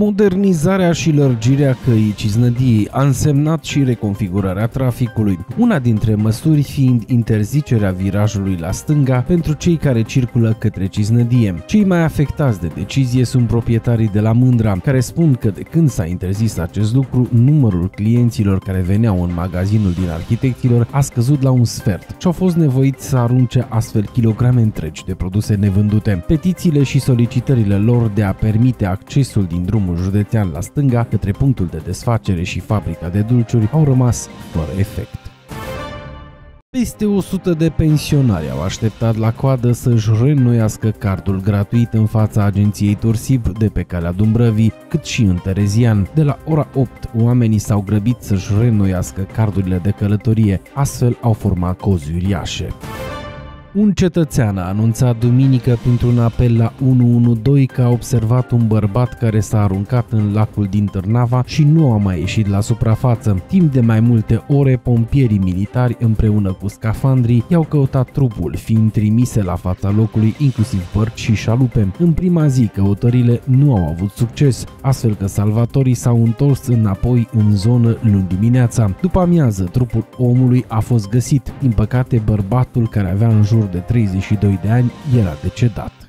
Modernizarea și lărgirea căii Ciznădiei a însemnat și reconfigurarea traficului, una dintre măsuri fiind interzicerea virajului la stânga pentru cei care circulă către Ciznădie. Cei mai afectați de decizie sunt proprietarii de la Mândra, care spun că de când s-a interzis acest lucru, numărul clienților care veneau în magazinul din arhitecților a scăzut la un sfert și au fost nevoiți să arunce astfel kilograme întregi de produse nevândute. Petițiile și solicitările lor de a permite accesul din drumul județean la stânga către punctul de desfacere și fabrica de dulciuri au rămas fără efect. Peste 100 de pensionari au așteptat la coadă să-și reînnoiască cardul gratuit în fața agenției Tursib de pe calea Dumbrăvii, cât și în Terezian. De la ora 8, oamenii s-au grăbit să-și reînnoiască cardurile de călătorie, astfel au format cozi uriașe. Un cetățean a anunțat duminică printr-un apel la 112 că a observat un bărbat care s-a aruncat în lacul din Târnava și nu a mai ieșit la suprafață. Timp de mai multe ore, pompierii militari împreună cu scafandrii i-au căutat trupul, fiind trimise la fața locului inclusiv bărci și șalupe. În prima zi, căutările nu au avut succes, astfel că salvatorii s-au întors înapoi în zonă luni dimineața. După amiază, trupul omului a fost găsit. Din păcate, bărbatul care avea în jur jur de 32 de ani, era decedat.